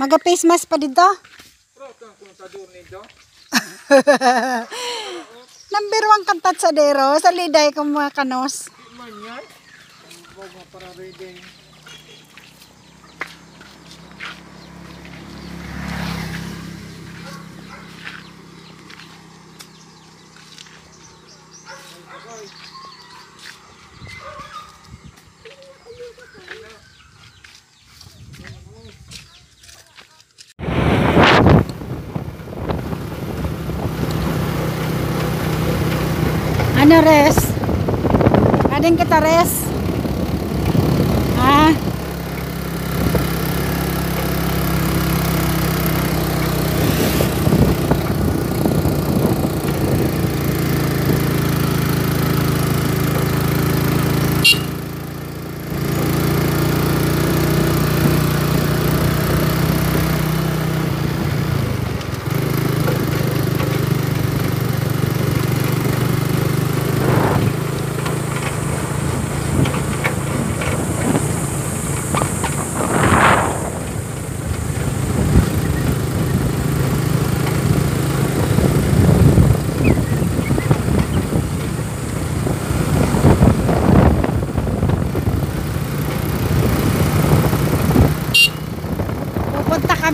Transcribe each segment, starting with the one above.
Maga face mask pa dito. Number one kantat sa dero. Sa liday ko mga kanos. Di man yan. Ang para reading. Ano res? Ading kita res?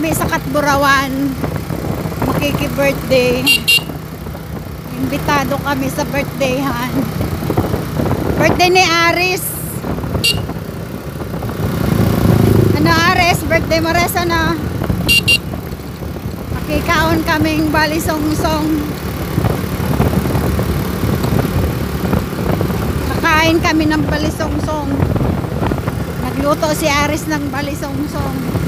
Kami sa Katburawan. Makiki-birthday. Imbitado kami sa birthdayhan. Birthday ni Aris. Ano Aris? Birthday mo res ano? Makikaon kaming balisong-song. Kakain kami ng balisong-song. Nagluto si Aris ng balisong-song.